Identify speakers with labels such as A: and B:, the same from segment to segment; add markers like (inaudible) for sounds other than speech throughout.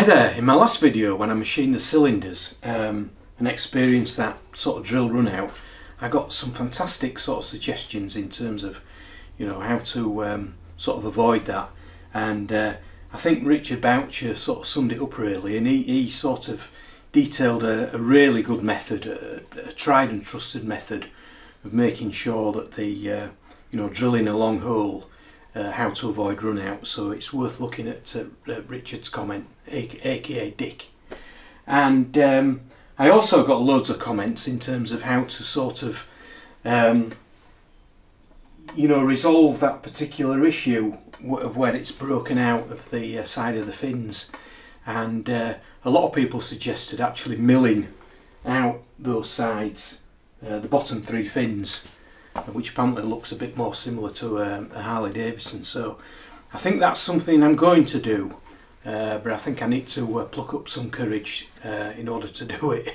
A: Hi there, in my last video when I machined the cylinders um, and experienced that sort of drill run out I got some fantastic sort of suggestions in terms of you know how to um, sort of avoid that. And uh, I think Richard Boucher sort of summed it up really and he, he sort of detailed a, a really good method, a, a, tried and trusted method of making sure that the uh, you know drilling a long hole uh, how to avoid run out. So it's worth looking at Richard's comment aka Dick. And um, I also got loads of comments in terms of how to sort of um, you know resolve that particular issue of where it's broken out of the uh, side of the fins. And uh, a lot of people suggested actually milling out those sides uh, the bottom three fins which apparently looks a bit more similar to um, a Harley Davidson. So I think that's something I'm going to do, uh, but I think I need to uh, pluck up some courage uh, in order to (laughs) do it.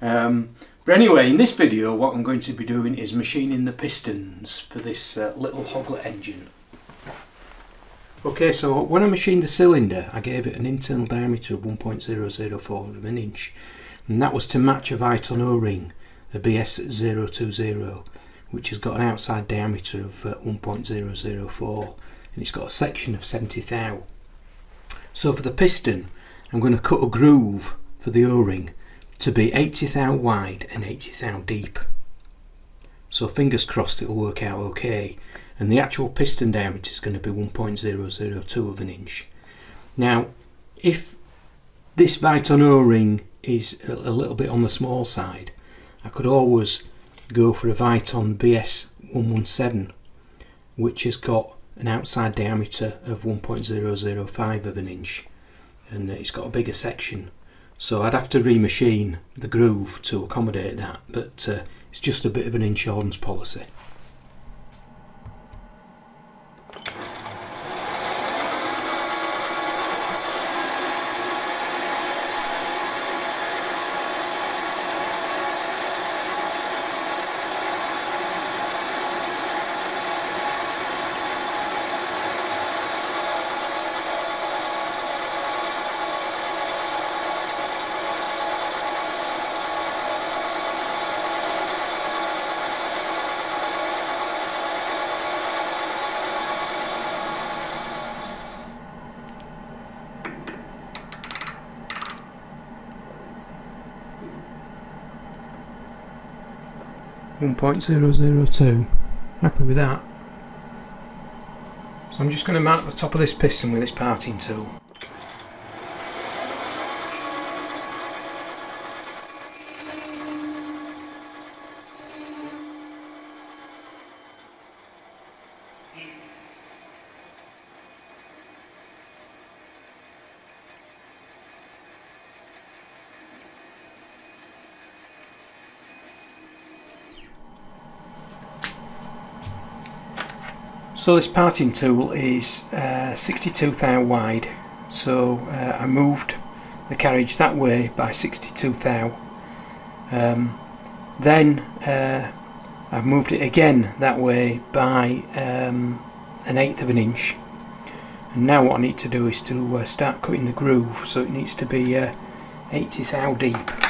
A: um, but anyway, in this video what I'm going to be doing is machining the pistons for this uh, little Hoglet engine. Okay, so when I machined the cylinder, I gave it an internal diameter of 1.004 of an inch, and that was to match a Viton O-ring, a BS020 which has got an outside diameter of uh, 1.004 and it's got a section of 70 thou. So for the piston I'm going to cut a groove for the o-ring to be 80 thou wide and 80 thou deep. So fingers crossed it'll work out okay and the actual piston diameter is going to be 1.002 of an inch. Now if this Viton O-ring is a little bit on the small side I could always go for a Viton BS117 which has got an outside diameter of 1.005 of an inch and it's got a bigger section so I'd have to remachine the groove to accommodate that but uh, it's just a bit of an insurance policy. 1.002 happy with that? So I'm just going to mark the top of this piston with this parting tool So this parting tool is uh, 62 thou wide. So uh, I moved the carriage that way by 62 thou. Um, then uh, I've moved it again that way by um, an eighth of an inch. And now what I need to do is to uh, start cutting the groove. So it needs to be uh, 80 thou deep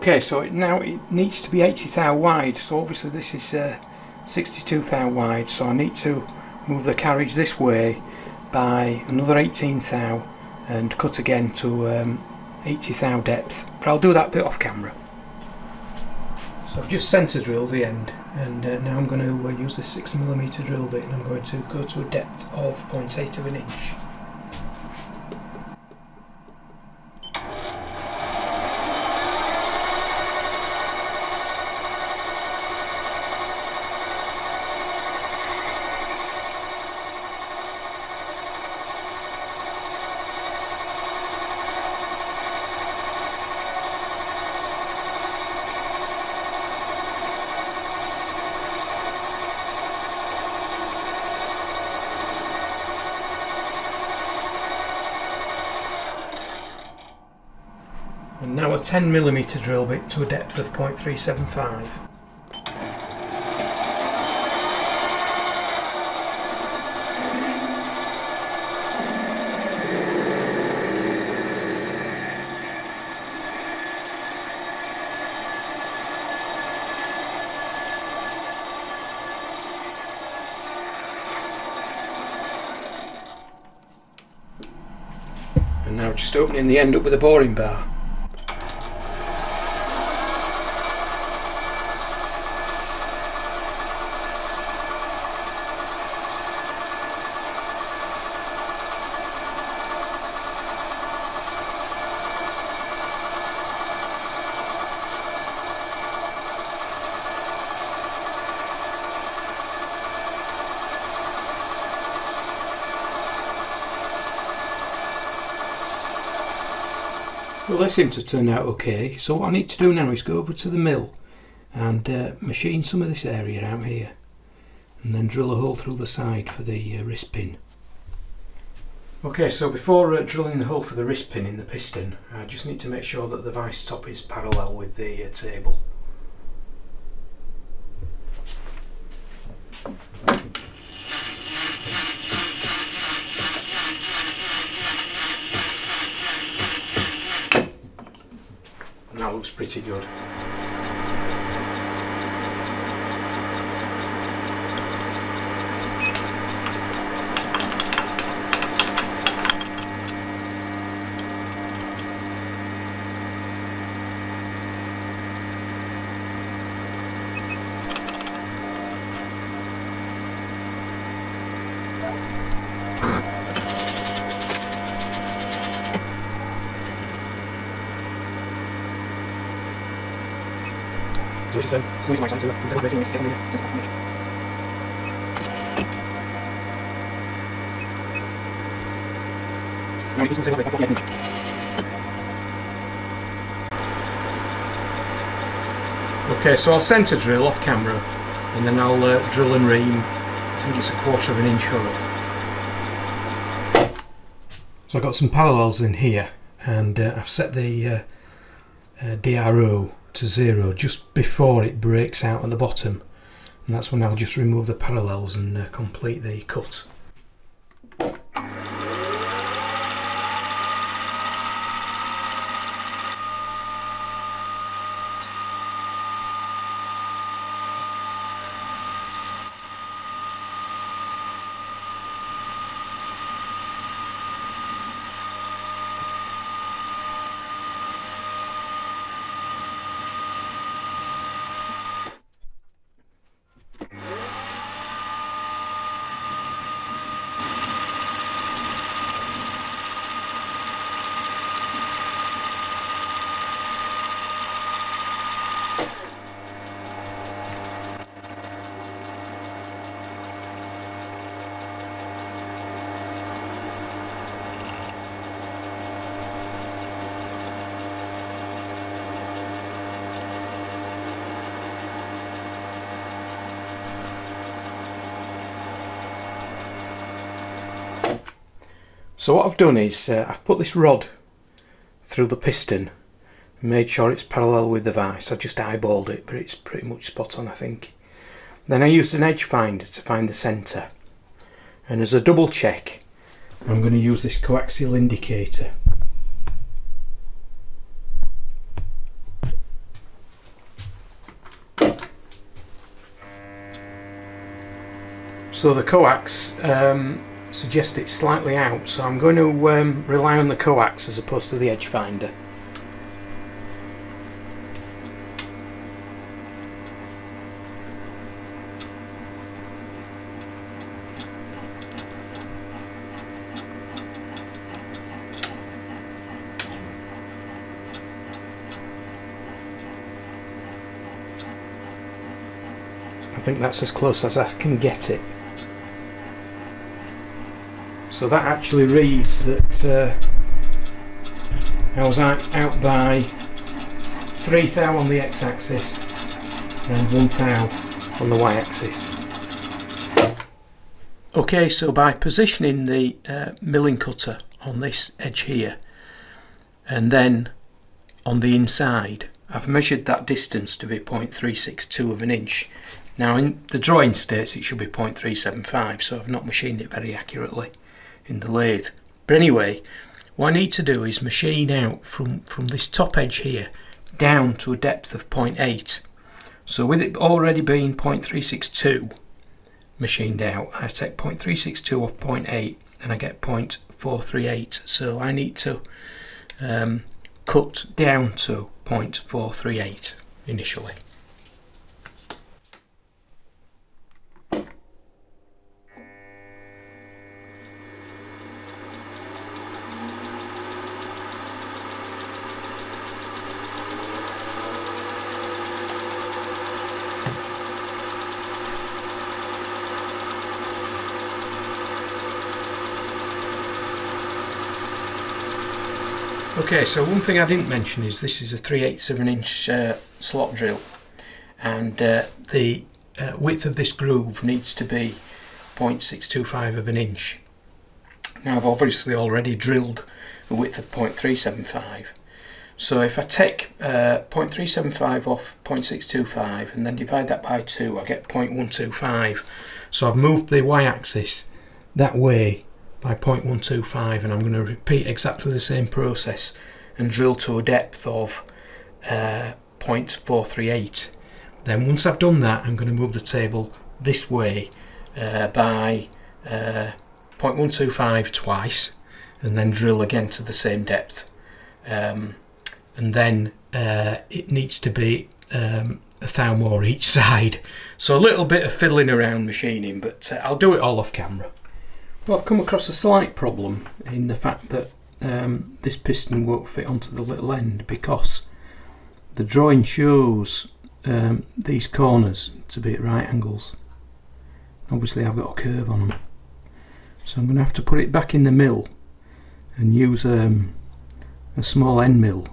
A: Okay, so it now it needs to be 80 thou wide, so obviously this is uh, 62 thou wide, so I need to move the carriage this way by another 18 thou and cut again to um, 80 thou depth, but I'll do that bit off camera. So I've just centre drilled the end and uh, now I'm going to uh, use this 6mm drill bit and I'm going to go to a depth of 0.8 of an inch. a 10mm drill bit to a depth of 0.375. And now just opening the end up with a boring bar. Well, they seem to turn out okay. So what I need to do now is go over to the mill and uh, machine some of this area out here and then drill a hole through the side for the uh, wrist pin. Okay, so before uh, drilling the hole for the wrist pin in the piston, I just need to make sure that the vice top is parallel with the uh, table. That looks pretty good. 48. Okay, so I'll centre drill off camera and then I'll uh, drill and ream. I think it's a quarter of an inch hole. So I've got some parallels in here and uh, I've set the uh, uh, DRO to zero just before it breaks out at the bottom and that's when I'll just remove the parallels and uh, complete the cut. So what I've done is uh, I've put this rod through the piston made sure it's parallel with the vice. I just eyeballed it but it's pretty much spot on I think. Then I used an edge finder to find the centre and as a double check I'm going to use this coaxial indicator. So the coax um, suggest it's slightly out so I'm going to um, rely on the coax as opposed to the edge finder. I think that's as close as I can get it. So that actually reads that uh, I was out, out by 3 thou on the x-axis and 1 thou on the y-axis. Okay, so by positioning the uh, milling cutter on this edge here and then on the inside. I've measured that distance to be 0.362 of an inch. Now in the drawing states it should be 0.375 so I've not machined it very accurately in the lathe. But anyway, what I need to do is machine out from, from this top edge here down to a depth of 0.8. So with it already being 0.362 machined out, I take 0.362 off 0.8 and I get 0.438. So I need to um, cut down to 0.438 initially. Okay, so one thing I didn't mention is this is a 3 8 of an inch uh, slot drill. And uh, the uh, width of this groove needs to be 0.625 of an inch. Now I've obviously already drilled a width of 0.375 so if I take uh, 0.375 off 0.625 and then divide that by 2 I get 0.125 so I've moved the y-axis that way by 0.125 and I'm going to repeat exactly the same process and drill to a depth of uh, 0.438 then once I've done that I'm going to move the table this way uh, by uh, 0.125 twice and then drill again to the same depth. Um, and then uh, it needs to be um, a thou more each (laughs) side. So a little bit of fiddling around machining but uh, I'll do it all off camera well, I've come across a slight problem in the fact that um, this piston won't fit onto the little end because the drawing shows um, these corners to be at right angles. Obviously I've got a curve on them. So I'm going to have to put it back in the mill and use um, a small end mill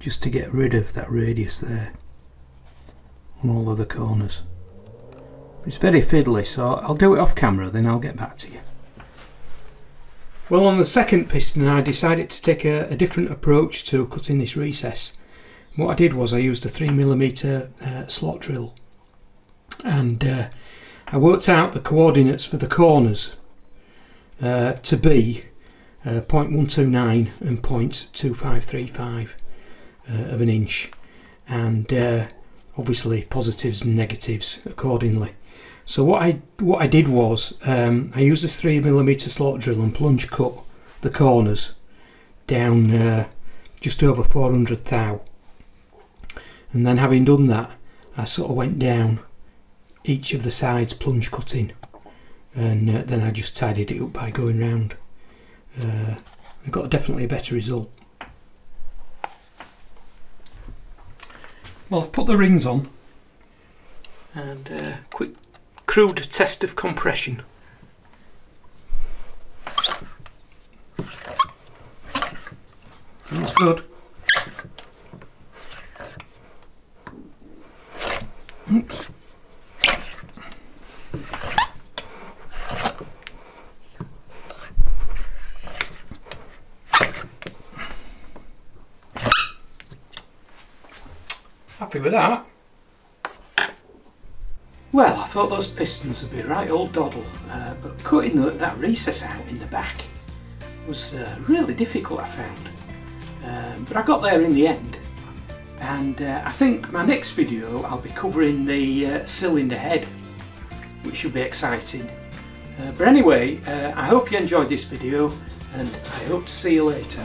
A: just to get rid of that radius there on all of the corners. It's very fiddly so I'll do it off camera then I'll get back to you. Well on the second piston I decided to take a, a different approach to cutting this recess. What I did was I used a 3mm uh, slot drill and uh, I worked out the coordinates for the corners uh, to be uh, 0.129 and 0.2535 uh, of an inch and uh, obviously positives and negatives accordingly. So what I what I did was um, I used this three millimeter slot drill and plunge cut the corners down uh, just over 400 thou. And then having done that, I sort of went down each of the sides plunge cutting, and uh, then I just tidied it up by going round. Uh, I got definitely a better result. Well, I've put the rings on and uh, quick crude test of compression. Feels good. Happy with that. Well, I thought those pistons would be right old doddle, uh, but cutting the, that recess out in the back was uh, really difficult I found. Um, but I got there in the end. And uh, I think my next video I'll be covering the uh, cylinder head, which should be exciting. Uh, but anyway, uh, I hope you enjoyed this video and I hope to see you later.